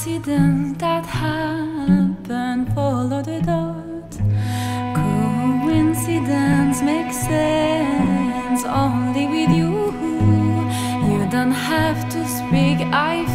accident that happened follow the dot. Coincidence makes sense only with you. You don't have to speak i